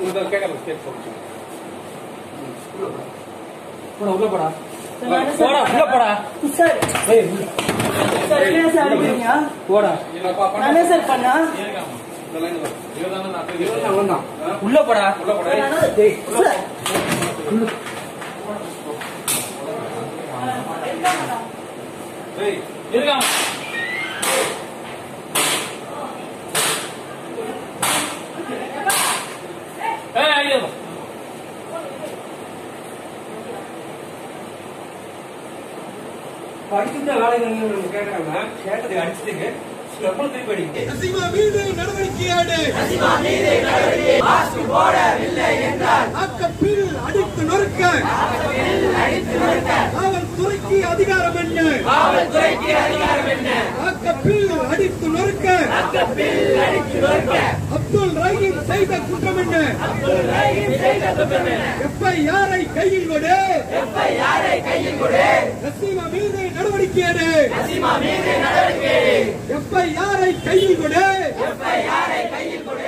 இந்த கேட்கல கேட்க சொல்லுங்க. போடா உள்ள போடா. போடா உள்ள போடா. சார் ஏய் சார் என்ன சார் அடிக்கிறீங்க? போடா. இல்லப்பா பண்ண. நானே சார் பண்ணா? இந்த லைன் வரும் இதுதானே நான் அப்ப இவன் அவன் தான். உள்ள போடா. உள்ள போடா. நானே- டேய் சார் ஏய் இருக்காம ஏய் ஐயோ படிச்சுட்டு வேலை கேட்கறாங்க கேட்டதுக்கு அடிச்சதுக்கு எவ்வளவு திருப்பி அடிக்க நசிமா மீது நடவடிக்கை ஆடு நசிமா மீது நடவடிக்கை மாஸ்க் போடவில்லை என்றால் ஆக்கப்பில் அடித்து நொறுக்க. அடித்து நொறுக்க. காவல்துறைக்கு அதிகாரம் என்ன? காவல்துறைக்கு அதிகாரம் என்ன? ஆக்கப்பில் அடித்து நொறுக்க. ஆக்கப்பில் அடித்து நொறுக்க. அப்துல் ரஹீம் செய்த குற்றம் என்ன? அப்துல் ரஹீம் செய்த குற்றம் என்ன? எஃப்ஐஆரை கையில் கொடு. கையில் கொடு நசீமா மீது நடவடிக்கை எடு. நசீமா மீது நடவடிக்கை எஃப்ஐஆரை கையில் கொடு. எஃப்ஐஆரை கையில் கொடு.